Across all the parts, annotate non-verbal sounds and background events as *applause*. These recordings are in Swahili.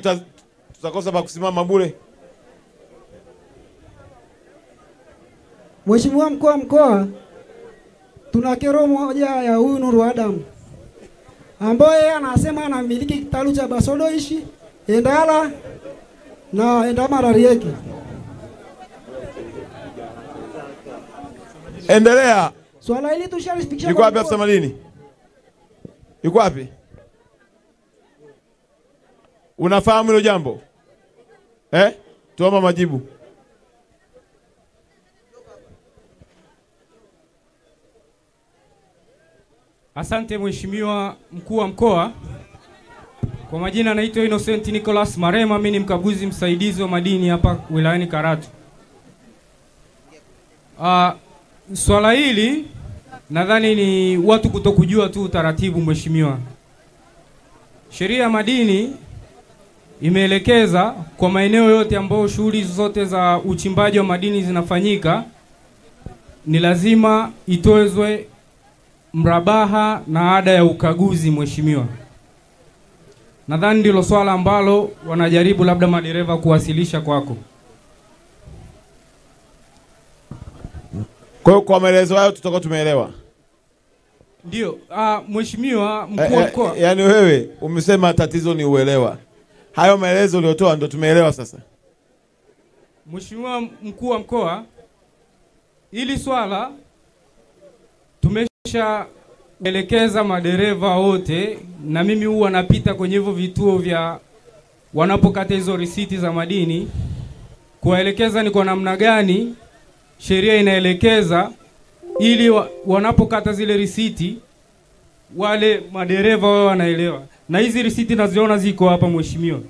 tuta- tutakosa pa kusimama bure. Mheshimiwa mkuu wa mkoa, tuna kero moja ya huyu Nuru Adam ambaye anasema anamiliki kitalu cha Basodoishi Endala na Endamararieki. Endelea. Swala hili tushalifikisha Yuko wapi afisa madini? Yuko wapi? Unafahamu hilo jambo eh? Tuomba majibu. Asante Mheshimiwa mkuu wa mkoa. Kwa majina naitwa Innocent Nicholas Marema, mimi ni mkaguzi msaidizi wa madini hapa wilayani Karatu. Uh, swala hili nadhani ni watu kutokujua tu utaratibu Mheshimiwa. Sheria ya madini imeelekeza kwa maeneo yote ambayo shughuli zote za uchimbaji wa madini zinafanyika ni lazima itozwe mrabaha na ada ya ukaguzi mheshimiwa. Nadhani ndilo swala ambalo wanajaribu labda madereva kuwasilisha kwako. Kwa hiyo kwa maelezo hayo tutakuwa tumeelewa. Ndio, uh, mheshimiwa mkuu Eh, wa eh, mkoa. yaani wewe umesema tatizo ni uelewa. Hayo maelezo uliotoa ndo tumeelewa sasa. Mheshimiwa mkuu wa mkoa, hili swala tumeshaelekeza madereva wote, na mimi huwa napita kwenye hivyo vituo vya wanapokata hizo risiti za madini, kuwaelekeza ni kwa namna gani sheria inaelekeza ili wa, wanapokata zile risiti wale madereva wao wanaelewa, na hizi risiti naziona ziko hapa mheshimiwa.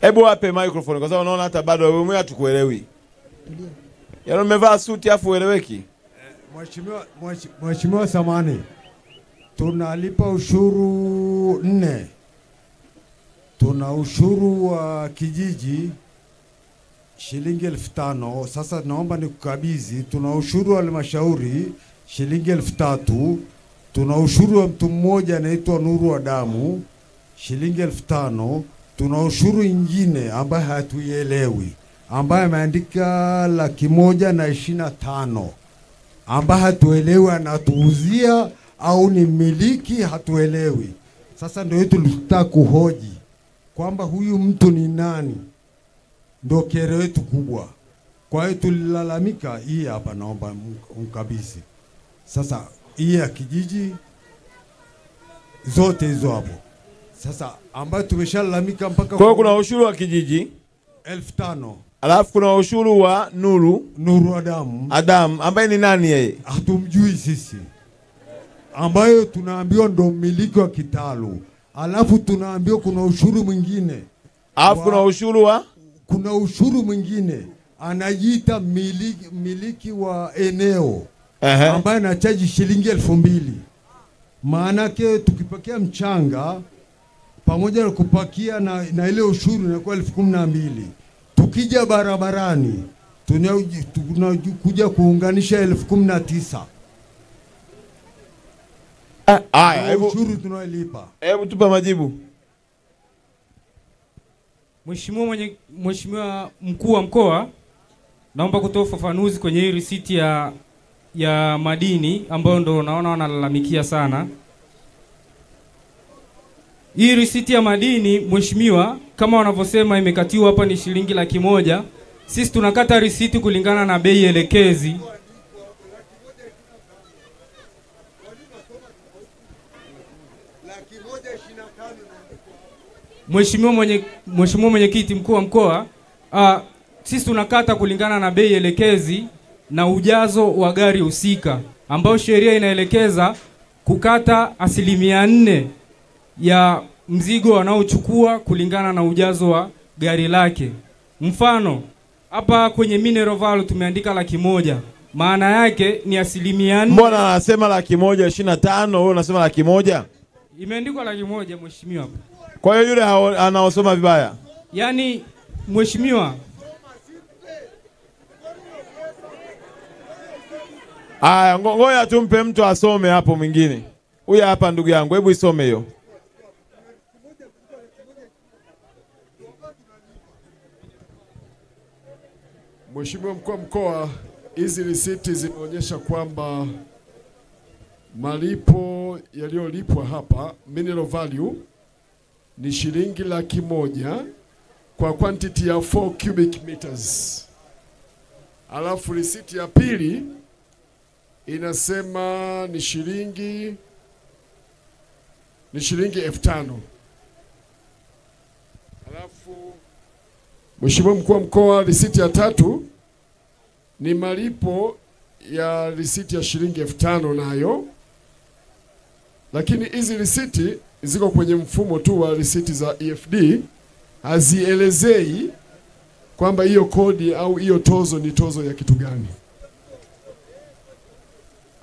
Hebu wape microphone kwa sababu unaona hata bado wewe mwenyewe hatukuelewi. Yaani umevaa suti afu ueleweki. Mheshimiwa Mheshimiwa Samani, tunalipa ushuru nne. Tuna ushuru wa kijiji shilingi elfu tano. Sasa naomba nikukabidhi. Tuna ushuru wa halmashauri shilingi elfu tatu. Tuna ushuru wa mtu mmoja anaitwa Nuru wa Damu shilingi elfu tano. Tuna ushuru ingine ambaye hatuielewi ambaye ameandika laki moja na ishirini na tano ambaye hatuelewi anatuuzia au ni mmiliki, hatuelewi. Sasa ndio yetu tulitaka kuhoji kwamba huyu mtu ni nani, ndio kero yetu kubwa. Kwa hiyo tulilalamika, hii hapa, naomba mkabisi. Sasa hii ya kijiji zote hizo hapo, sasa ambayo tumeshalalamika mpaka Kwa kuna ushuru wa kijiji? elfu tano. Alafu kuna ushuru wa Nuru? Nuru Adamu. Adamu ambaye ni nani yeye? hatumjui sisi, ambayo tunaambiwa ndo mmiliki wa kitalu, alafu tunaambiwa kuna ushuru mwingine, Alafu kuna ushuru wa? kuna ushuru mwingine. Anajiita miliki, miliki wa eneo Ehe. ambaye anachaji shilingi elfu mbili. Maanake tukipakia mchanga pamoja na kupakia na, na ile ushuru inakuwa elfu kumi na mbili. Tukija barabarani tunakuja tunakuja kuunganisha elfu kumi na tisa. Haya, ushuru tunaolipa. hebu tupa majibu. Mheshimiwa mwenye Mheshimiwa mkuu wa mkoa, naomba kutoa ufafanuzi kwenye hii risiti ya ya madini ambayo ndo naona wanalalamikia sana. Hii risiti ya madini mheshimiwa, kama wanavyosema imekatiwa hapa ni shilingi laki moja. Sisi tunakata risiti kulingana na bei elekezi. Mheshimiwa mwenye Mheshimiwa mwenyekiti mkuu wa mkoa, uh, sisi tunakata kulingana na bei elekezi na ujazo wa gari husika, ambayo sheria inaelekeza kukata asilimia nne ya mzigo wanaochukua kulingana na ujazo wa gari lake. Mfano hapa kwenye mineral value tumeandika laki moja, maana yake ni asilimia nne. Mbona anasema laki moja ishirini na tano wewe unasema laki moja? Imeandikwa laki moja mheshimiwa. Kwa hiyo yule anaosoma vibaya. Yaani mheshimiwa, Aya, ngoja tumpe mtu asome hapo mwingine. Huyu hapa ndugu yangu, hebu isome hiyo. Mheshimiwa mkuu wa mkoa, hizi risiti zinaonyesha kwamba malipo yaliyolipwa hapa mineral value ni shilingi laki moja kwa quantity ya 4 cubic meters, alafu risiti ya pili inasema ni shilingi ni shilingi elfu tano. Alafu Mheshimiwa mkuu wa mkoa, risiti ya tatu ni malipo ya risiti ya shilingi elfu tano nayo, lakini hizi risiti ziko kwenye mfumo tu wa risiti za EFD, hazielezei kwamba hiyo kodi au hiyo tozo ni tozo ya kitu gani.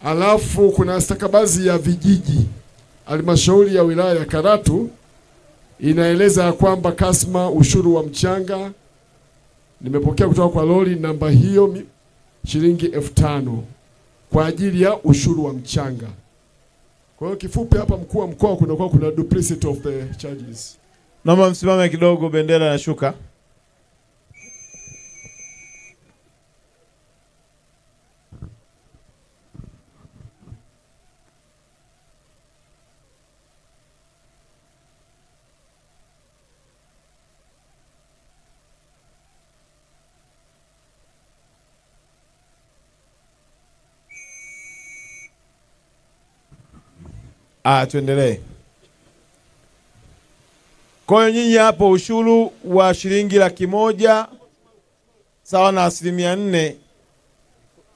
Alafu kuna stakabadhi ya vijiji. Halmashauri ya wilaya ya Karatu inaeleza ya kwamba kasma ushuru wa mchanga nimepokea kutoka kwa lori namba hiyo shilingi elfu tano kwa ajili ya ushuru wa mchanga. Kwa hiyo kifupi hapa, mkuu wa mkoa, kunakuwa kuna duplicity of the charges. Naomba msimame kidogo, bendera na Ah, tuendelee. Kwa hiyo nyinyi hapo ushuru wa shilingi laki moja sawa na asilimia nne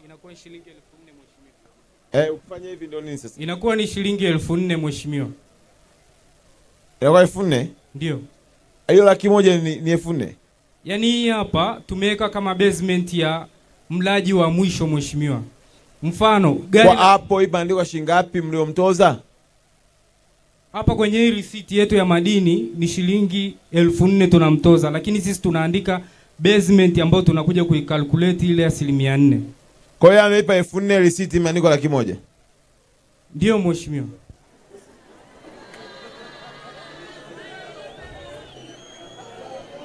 Inakuwa shilingi elfu nne mheshimiwa. eh, ukifanya hivi ndio nini sasa? Inakuwa ni shilingi elfu nne mheshimiwa. Inakuwa elfu nne Ndio. hiyo laki moja ni, ni elfu nne Yaani hii hapa tumeweka kama basement ya mlaji wa mwisho mheshimiwa. Mfano gari kwa hapo imeandikwa shilingi ngapi mliomtoza? Hapa kwenye hii risiti yetu ya madini ni shilingi elfu nne tunamtoza, lakini sisi tunaandika basement ambayo tunakuja kuikalkuleti ile asilimia nne. Kwa hiyo ameipa elfu nne risiti imeandikwa laki moja. Ndio mheshimiwa.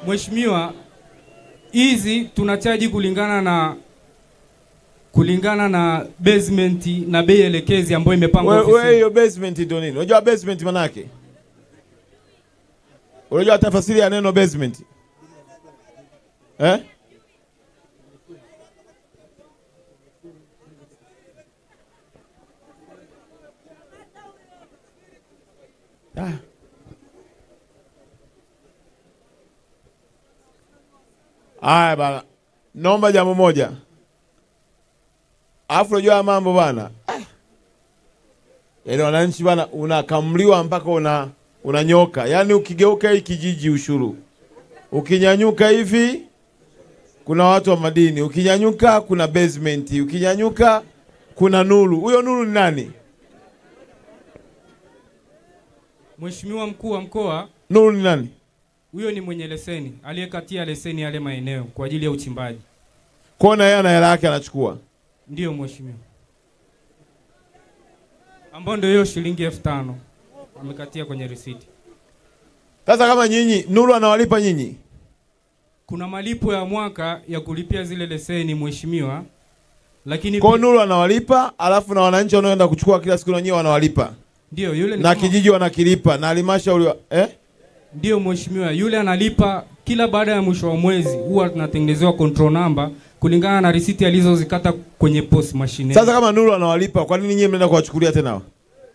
Mheshimiwa, hizi tunachaji kulingana na kulingana na basement na bei elekezi ambayo imepangwa ofisini. wewe hiyo basement ndio nini? Unajua basement maana yake? Unajua tafasiri ya neno basement? Eh? Ah. Aya bana, naomba jambo moja. Alafu unajua ya mambo bana, yaani wananchi bana, unakamliwa mpaka una unanyoka. Yaani ukigeuka hii kijiji ushuru, ukinyanyuka hivi kuna watu wa madini, ukinyanyuka kuna basement, ukinyanyuka kuna nuru. Huyo nuru ni nani? Mheshimiwa mkuu wa mkoa, Nuru ni nani? huyo ni mwenye leseni aliyekatia leseni yale maeneo kwa ajili ya uchimbaji. Kona yeye ana hela yake anachukua. Ndiyo mheshimiwa, ambao ndio hiyo shilingi elfu tano amekatia kwenye risiti. Sasa kama nyinyi Nuru anawalipa nyinyi, Kuna malipo ya mwaka ya kulipia zile leseni mheshimiwa, lakini kwa Nuru anawalipa, alafu na wananchi wanaoenda kuchukua kila siku na wenyewe wanawalipa, ndio yule ni na kama- kijiji wanakilipa, na halmashauri wa- eh? Ndiyo mheshimiwa, yule analipa kila baada ya mwisho wa mwezi, huwa tunatengenezewa control number kulingana na risiti alizozikata kwenye post machine. Sasa kama Nuru anawalipa, kwa nini nyinyi mnaenda kuwachukulia tena?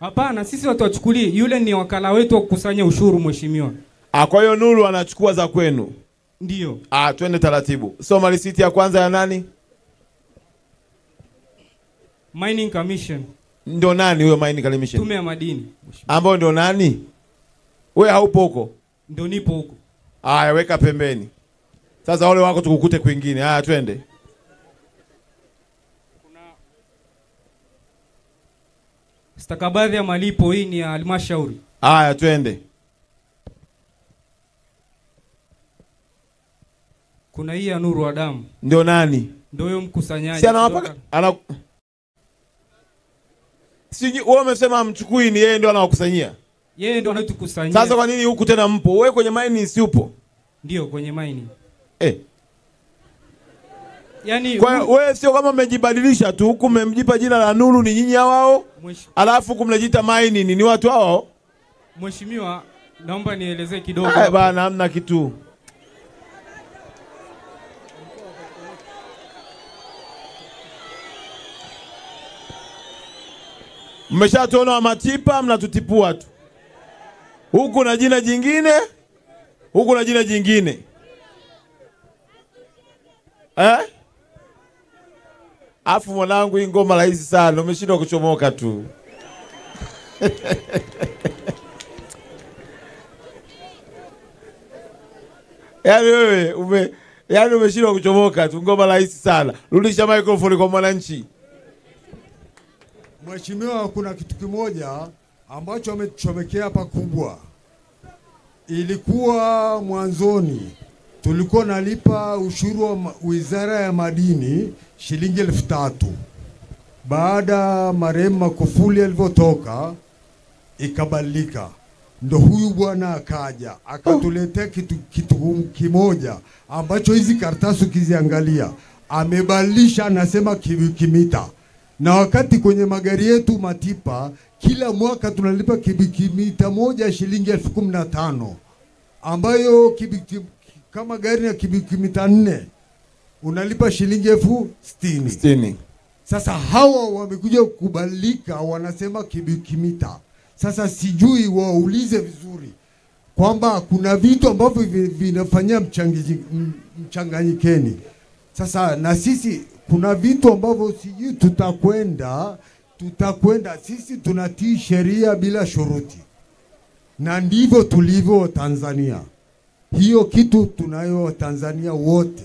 Hapana, sisi watu wachukulii, yule ni wakala wetu wa kukusanya ushuru mheshimiwa. Ah, kwa hiyo Nuru anachukua za kwenu. Ndiyo Ah, twende taratibu. Soma risiti ya kwanza ya nani? Mining Commission, Ndio nani huyo Mining Commission? tume ya madini. Ambao ndio nani? Wewe haupo huko. Ndio nipo huko. Haya, weka pembeni. Sasa wale wako tukukute kwingine. Haya, twende. Stakabadhi ya malipo hii ni ya halmashauri. Haya, twende. Kuna hii ya Nuru Adamu, Ndio nani? ndio huyo mkusanyaji. Si anawapaka ana Si wewe umesema mchukui ni yeye ndio anawakusanyia. Yeye ndio anatukusanyia. Sasa kwa nini huku tena mpo? Wewe kwenye mining si upo? Ndio kwenye mining. Eh. Yani Kwa hiyo wewe sio kama mmejibadilisha tu, huku mmemjipa jina la Nuru ni nyinyi hao, alafu huku mnajiita Maini ni ni watu hao. mheshimiwa, naomba nielezee kidogo. Eh, bana, hamna kitu. Mmeshatuona wa matipa, mnatutipua tu, huku na jina jingine, huku na jina jingine eh? Afu mwanangu, hii ngoma rahisi sana, umeshindwa kuchomoka tu. *laughs* Yaani wewe ume yaani umeshindwa kuchomoka tu, ngoma rahisi sana. Rudisha microphone kwa mwananchi. Mheshimiwa, kuna kitu kimoja ambacho amechomekea pakubwa. Ilikuwa mwanzoni tulikuwa nalipa ushuru wa Wizara ya Madini shilingi elfu tatu. Baada marehemu makufuli alivyotoka ikabadilika, ndo huyu bwana akaja akatuletea kitu, kitu kimoja ambacho hizi karatasi ukiziangalia amebadilisha, anasema kibikimita, na wakati kwenye magari yetu matipa kila mwaka tunalipa kibikimita moja shilingi elfu kumi na tano ambayo kibiki, kama gari ya kibikimita nne unalipa shilingi elfu sitini. Sitini. Sasa hawa wamekuja kukubalika, wanasema kibikimita. Sasa sijui waulize vizuri kwamba kuna vitu ambavyo vinafanyia mchanganyikeni. Sasa na sisi kuna vitu ambavyo sijui tutakwenda tutakwenda, sisi tunatii sheria bila shuruti, na ndivyo tulivyo Tanzania. Hiyo kitu tunayo Tanzania wote.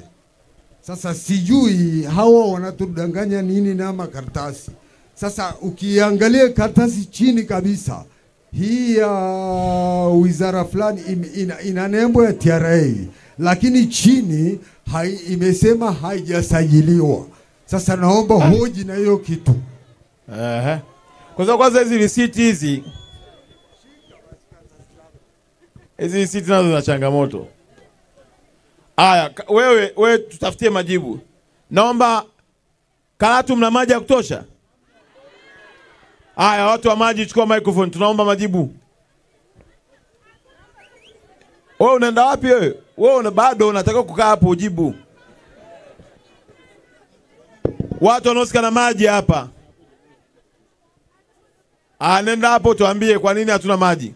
Sasa sijui hawa wanatudanganya nini na makaratasi. Sasa ukiangalia karatasi chini kabisa hii ya wizara fulani ina, ina nembo ya TRA, lakini chini hai, imesema haijasajiliwa. Sasa naomba hoji na hiyo kitu. Ehe. Kwa sababu kwanza hizi risiti hizi hizi risiti nazo zina changamoto. Aya, wewe wewe tutafutie majibu. Naomba Karatu, mna maji ya kutosha? Aya, watu wa maji, chukua microphone, tunaomba majibu. Wewe unaenda wapi wewe? Wewe una bado unataka kukaa hapo ujibu. Watu wanaosika na maji hapa. Ah, nenda hapo tuambie kwa nini hatuna maji.